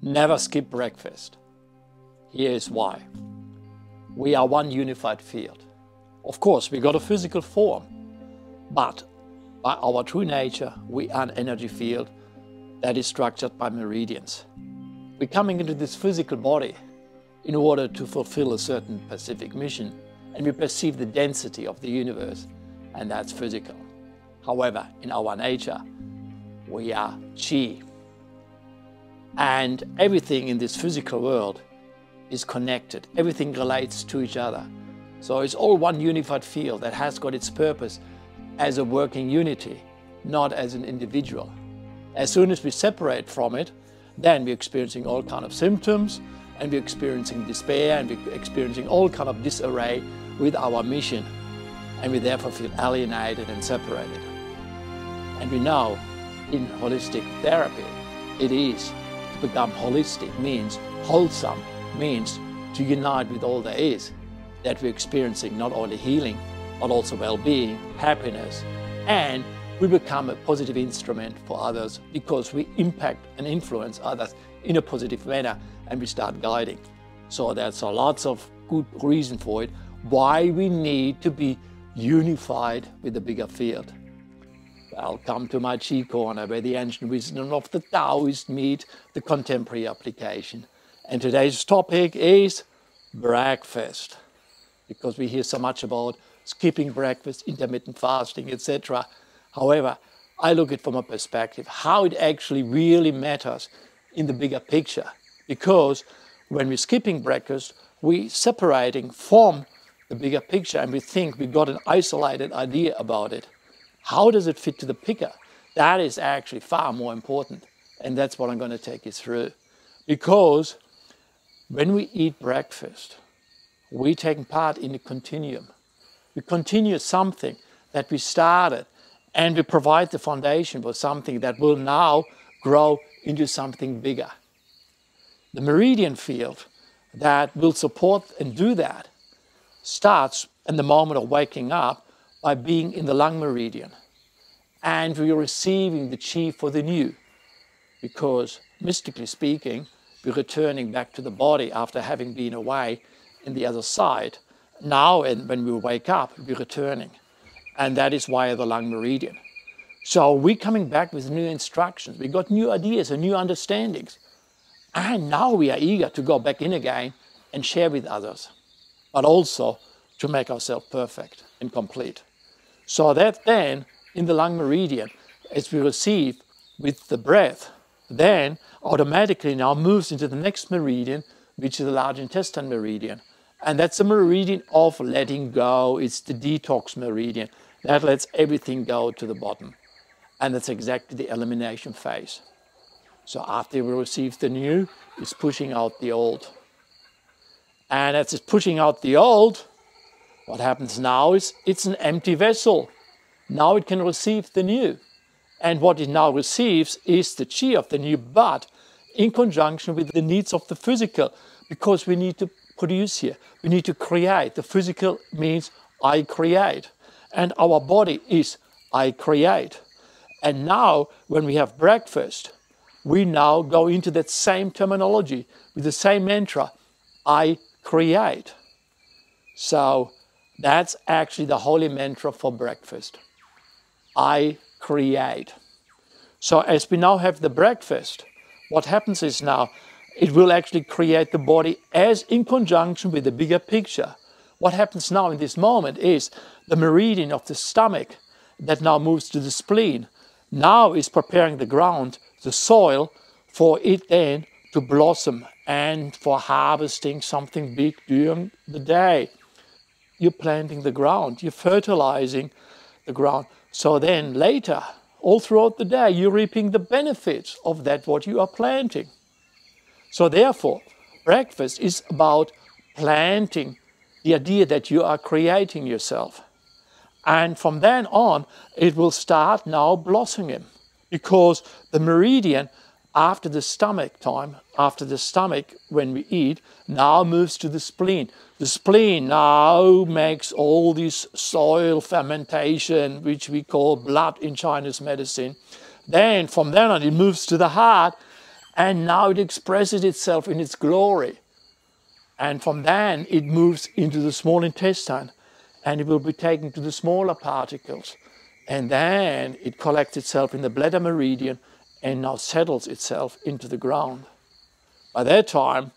Never skip breakfast. Here is why. We are one unified field. Of course, we got a physical form, but by our true nature, we are an energy field that is structured by meridians. We're coming into this physical body in order to fulfill a certain specific mission, and we perceive the density of the universe, and that's physical. However, in our nature, we are chi. And everything in this physical world is connected. Everything relates to each other. So it's all one unified field that has got its purpose as a working unity, not as an individual. As soon as we separate from it, then we're experiencing all kind of symptoms and we're experiencing despair and we're experiencing all kind of disarray with our mission and we therefore feel alienated and separated. And we know in holistic therapy, it is become holistic means wholesome, means to unite with all there is, that we're experiencing not only healing, but also well-being, happiness, and we become a positive instrument for others because we impact and influence others in a positive manner and we start guiding. So there's a lots of good reason for it, why we need to be unified with the bigger field. Welcome to my Chi Corner, where the ancient wisdom of the Taoist meet the contemporary application. And today's topic is breakfast, because we hear so much about skipping breakfast, intermittent fasting, etc. However, I look at it from a perspective how it actually really matters in the bigger picture. Because when we're skipping breakfast, we're separating from the bigger picture and we think we got an isolated idea about it. How does it fit to the picker? That is actually far more important. And that's what I'm going to take you through. Because when we eat breakfast, we take part in a continuum. We continue something that we started and we provide the foundation for something that will now grow into something bigger. The meridian field that will support and do that starts in the moment of waking up by being in the lung meridian. And we are receiving the chi for the new, because mystically speaking, we're returning back to the body after having been away in the other side. Now, and when we wake up, we're returning and that is why the lung meridian. So we're coming back with new instructions. We got new ideas and new understandings. And now we are eager to go back in again and share with others, but also to make ourselves perfect and complete. So that then, in the lung meridian, as we receive with the breath, then automatically now moves into the next meridian, which is the large intestine meridian. And that's the meridian of letting go. It's the detox meridian. That lets everything go to the bottom. And that's exactly the elimination phase. So after we receive the new, it's pushing out the old. And as it's pushing out the old, what happens now is it's an empty vessel. Now it can receive the new. And what it now receives is the chi of the new, but in conjunction with the needs of the physical, because we need to produce here. We need to create. The physical means I create and our body is I create. And now, when we have breakfast, we now go into that same terminology with the same mantra I create. So that's actually the holy mantra for breakfast I create. So, as we now have the breakfast, what happens is now it will actually create the body as in conjunction with the bigger picture. What happens now in this moment is the meridian of the stomach that now moves to the spleen now is preparing the ground, the soil, for it then to blossom and for harvesting something big during the day. You're planting the ground, you're fertilizing the ground. So then later, all throughout the day, you're reaping the benefits of that what you are planting. So therefore, breakfast is about planting the idea that you are creating yourself. And from then on, it will start now blossoming because the meridian after the stomach time, after the stomach when we eat, now moves to the spleen. The spleen now makes all this soil fermentation, which we call blood in Chinese medicine. Then from then on, it moves to the heart And now it expresses itself in its glory. And from then it moves into the small intestine and it will be taken to the smaller particles. And then it collects itself in the bladder meridian and now settles itself into the ground. By that time,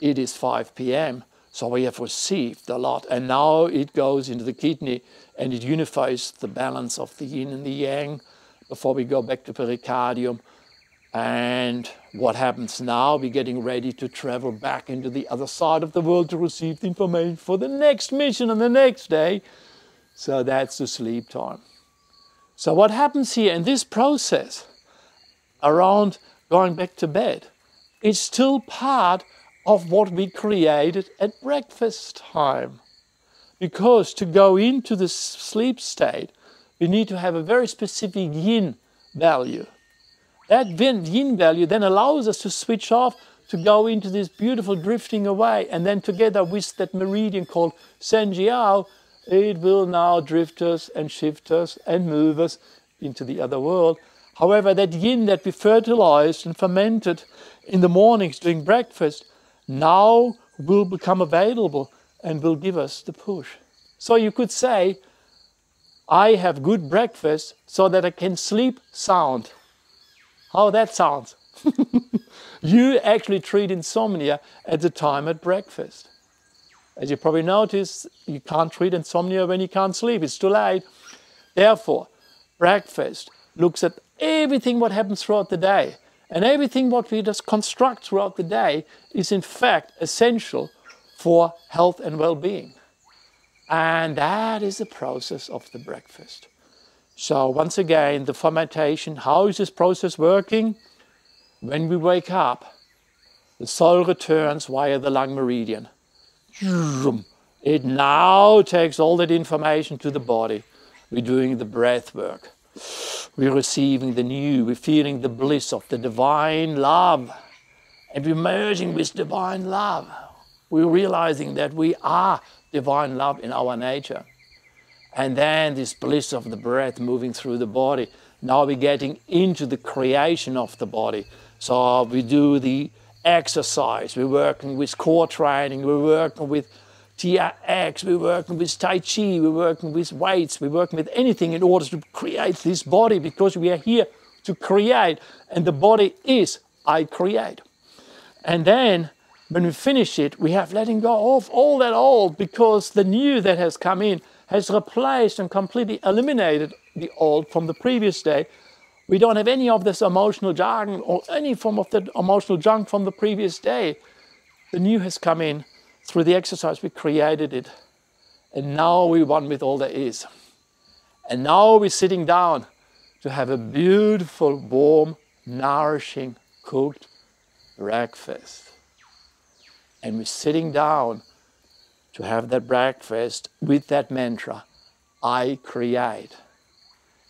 it is 5 p.m. So we have received a lot. And now it goes into the kidney and it unifies the balance of the yin and the yang before we go back to pericardium. And what happens now? We're getting ready to travel back into the other side of the world to receive the information for the next mission on the next day. So that's the sleep time. So, what happens here in this process around going back to bed is still part of what we created at breakfast time. Because to go into the sleep state, we need to have a very specific yin value. That yin value then allows us to switch off to go into this beautiful drifting away, and then together with that meridian called Sanjiao, it will now drift us and shift us and move us into the other world. However, that yin that we fertilized and fermented in the mornings during breakfast now will become available and will give us the push. So you could say, I have good breakfast so that I can sleep sound. How that sounds. you actually treat insomnia at the time at breakfast. As you probably noticed, you can't treat insomnia when you can't sleep, it's too late. Therefore, breakfast looks at everything what happens throughout the day and everything what we just construct throughout the day is in fact essential for health and well-being. And that is the process of the breakfast. So once again, the fermentation, how is this process working? When we wake up, the soul returns via the lung meridian. It now takes all that information to the body. We're doing the breath work. We're receiving the new, we're feeling the bliss of the divine love, and we're merging with divine love. We're realizing that we are divine love in our nature. And then this bliss of the breath moving through the body. Now we're getting into the creation of the body. So we do the exercise, we're working with core training, we're working with TRX, we're working with Tai Chi, we're working with weights, we're working with anything in order to create this body because we are here to create and the body is I create. And then when we finish it, we have letting go of all that old because the new that has come in has replaced and completely eliminated the old from the previous day. We don't have any of this emotional jargon or any form of that emotional junk from the previous day. The new has come in through the exercise, we created it. And now we're one with all there is. And now we're sitting down to have a beautiful, warm, nourishing, cooked breakfast. And we're sitting down to have that breakfast with that mantra I create.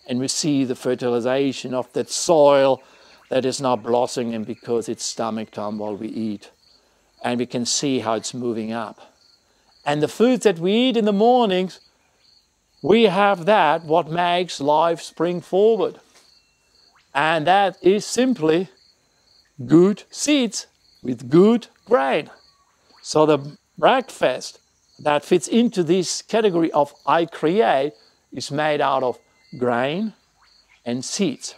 And we see the fertilization of that soil that is now blossoming because it's stomach time while we eat and we can see how it's moving up. And the foods that we eat in the mornings, we have that what makes life spring forward. And that is simply good seeds with good grain. So the breakfast that fits into this category of I create is made out of grain and seeds.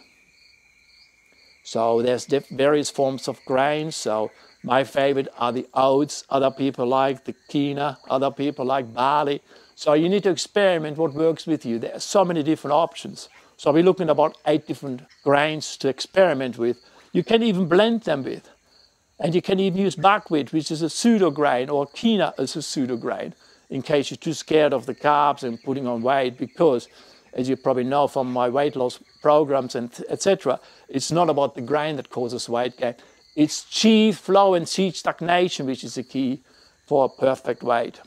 So there's various forms of grain. So my favorite are the oats. Other people like the quinoa. Other people like barley. So you need to experiment what works with you. There are so many different options. So we're looking at about eight different grains to experiment with. You can even blend them with. And you can even use buckwheat, which is a pseudo grain, or quinoa as a pseudo grain, in case you're too scared of the carbs and putting on weight, because as you probably know from my weight loss programs and etc., it's not about the grain that causes weight gain. It's chi flow and chi stagnation, which is the key for a perfect weight.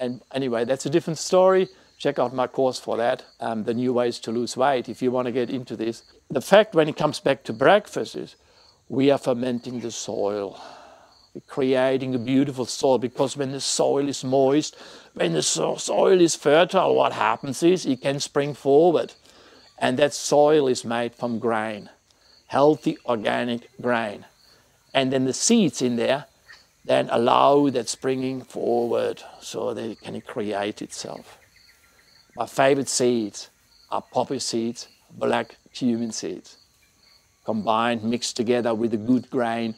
And anyway, that's a different story. Check out my course for that, um, the new ways to lose weight, if you want to get into this. The fact when it comes back to breakfast is we are fermenting the soil. We're creating a beautiful soil because when the soil is moist, when the soil is fertile, what happens is it can spring forward. And that soil is made from grain, healthy organic grain. And then the seeds in there then allow that springing forward so that it can create itself. My favorite seeds are poppy seeds, black cumin seeds, combined, mixed together with a good grain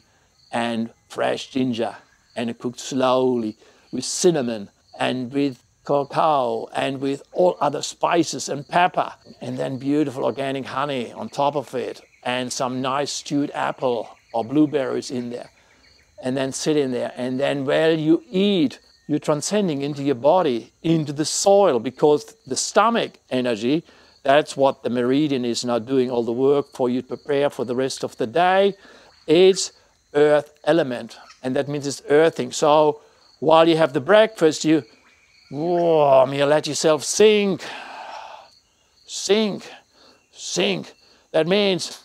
and fresh ginger and cooked slowly with cinnamon and with cacao and with all other spices and pepper and then beautiful organic honey on top of it and some nice stewed apple or blueberries in there and then sit in there. And then while you eat you're transcending into your body into the soil because the stomach energy that's what the meridian is now doing all the work for you to prepare for the rest of the day it's earth element. And that means it's earthing. So while you have the breakfast you warm you let yourself sink sink sink. That means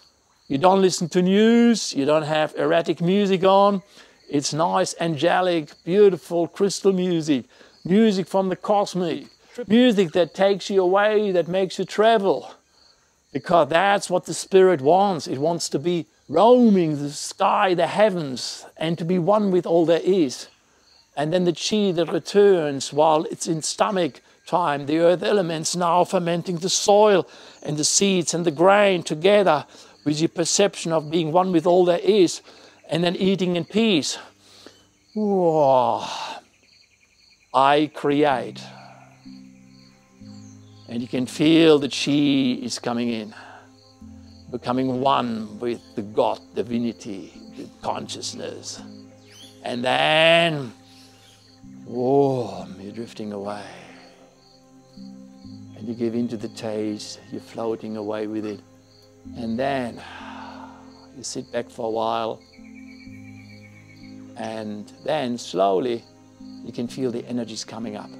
you don't listen to news, you don't have erratic music on. It's nice, angelic, beautiful, crystal music, music from the cosmic, music that takes you away, that makes you travel. Because that's what the Spirit wants. It wants to be roaming the sky, the heavens, and to be one with all there is. And then the chi that returns while it's in stomach time, the earth elements now fermenting the soil and the seeds and the grain together with your perception of being one with all there is, and then eating in peace. Whoa. I create. And you can feel the chi is coming in, becoming one with the God, divinity, the consciousness. And then, whoa, you're drifting away. And you give into the taste, you're floating away with it. And then you sit back for a while. And then slowly you can feel the energies coming up.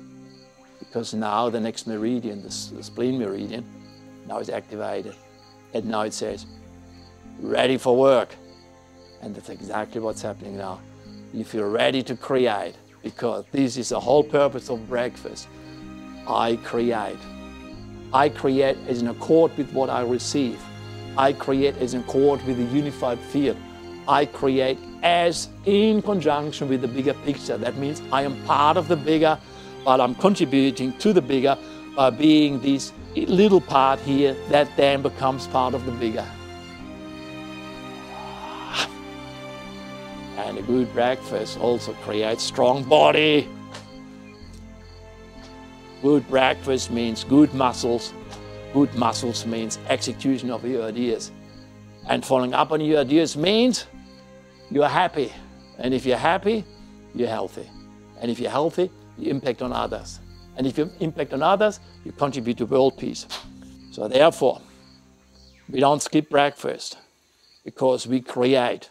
Because now the next meridian, the, spleen meridian, now is activated. And now it says, ready for work. And that's exactly what's happening now. You feel ready to create because this is the whole purpose of breakfast. I create. I create as in accord with what I receive. I create as in accord with the unified field. I create as in conjunction with the bigger picture. That means I am part of the bigger, but I'm contributing to the bigger by being this little part here that then becomes part of the bigger. And a good breakfast also creates strong body. Good breakfast means good muscles, Good muscles means execution of your ideas. And following up on your ideas means you're happy. And if you're happy, you're healthy. And if you're healthy, you impact on others. And if you impact on others, you contribute to world peace. So therefore, we don't skip breakfast because we create